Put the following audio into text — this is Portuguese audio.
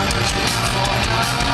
noite